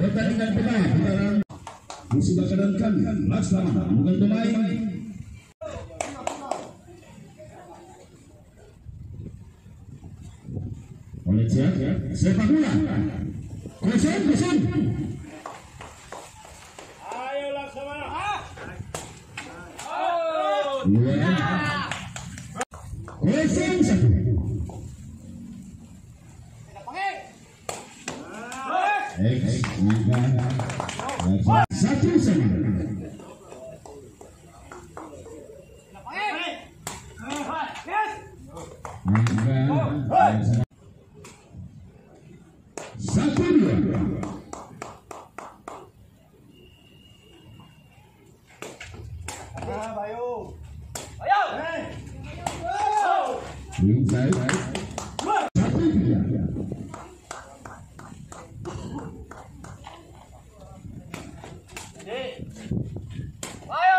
Pertandingan pemain putaran musuh kedatangan Laksana bukan pemain. Oleh siap sepak bola. Kosong kosong. Ayo Laksamana. dua 加油！加油！加油！明白。来。加油！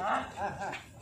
啊。啊。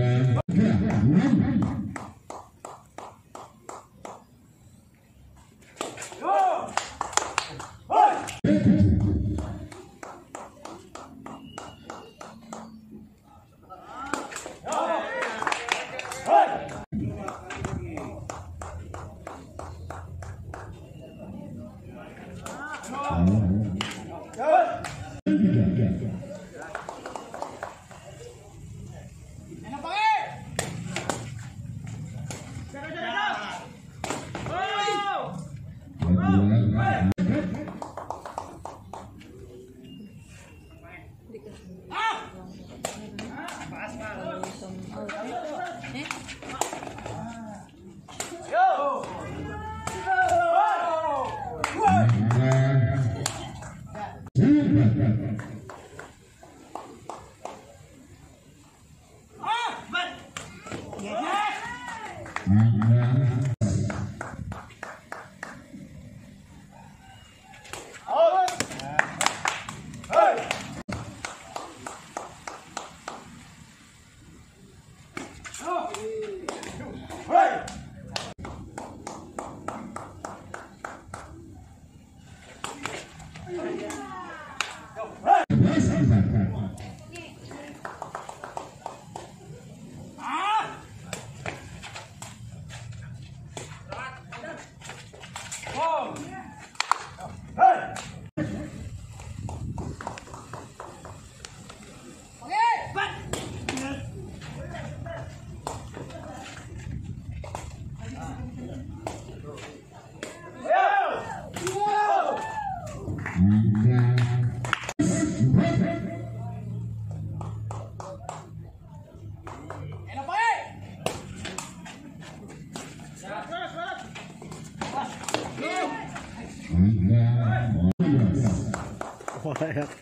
Hey! まあまあまあ。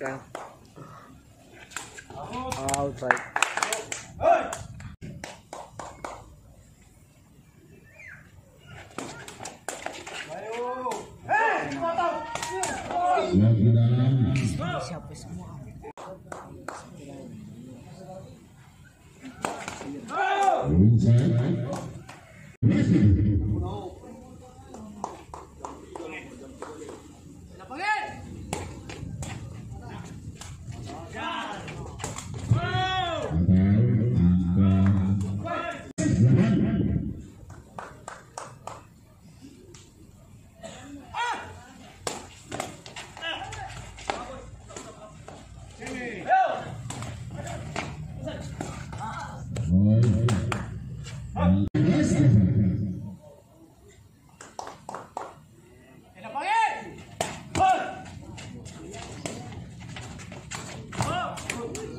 Yeah. All right.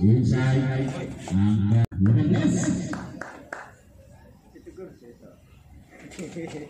inside and back. Moving this. Hehehehe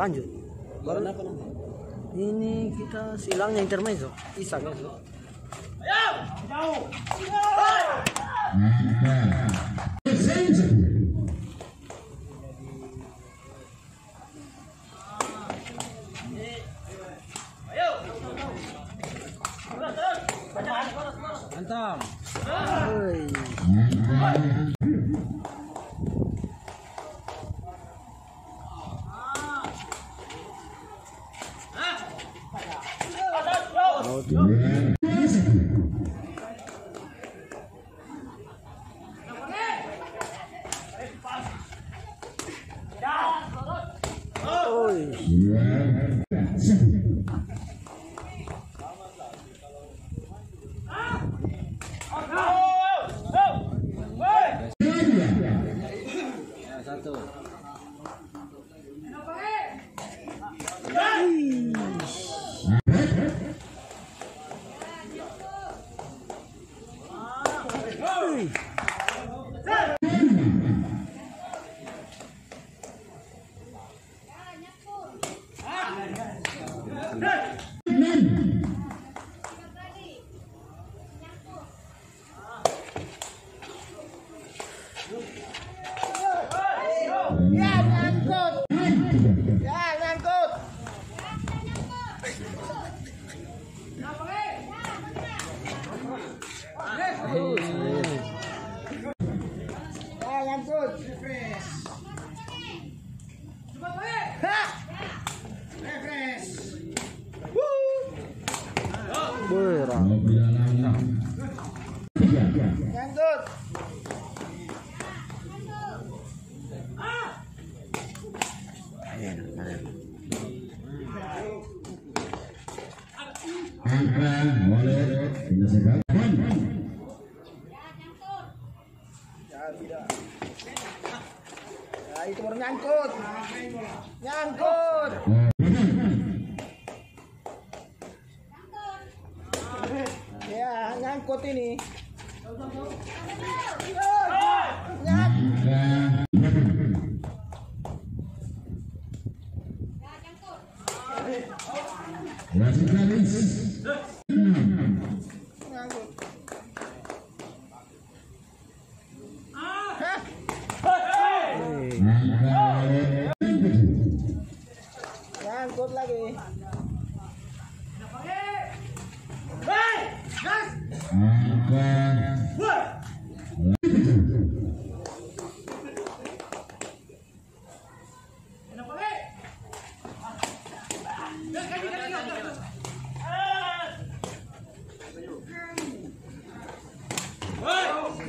Lanjut. Baru apa nanti? Ini kita silangnya intermezzo. Isang ya. Angka. Senja. Mantap. Oi. Angka. Dua. Satu. Itu baru nyangkut. Nyangkut. Nyangkut ini. Wasit garis.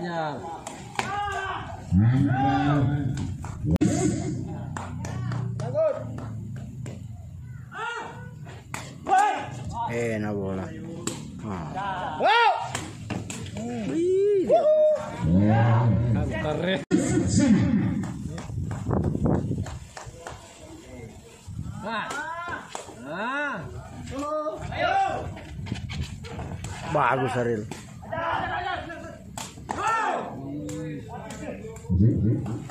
Ajar. Eh, na bola. Ah. Wih. Keren. Bagus Aril. 嗯嗯嗯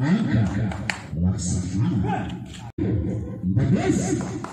Angka laksamana. Empat